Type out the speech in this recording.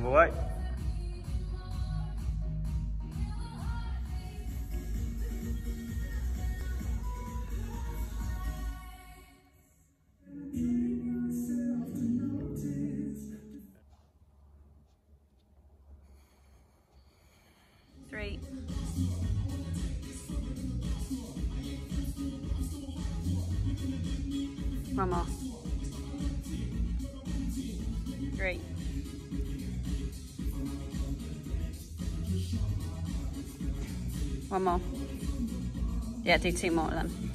Couple white. Three. Three. One more. Yeah, do two more then.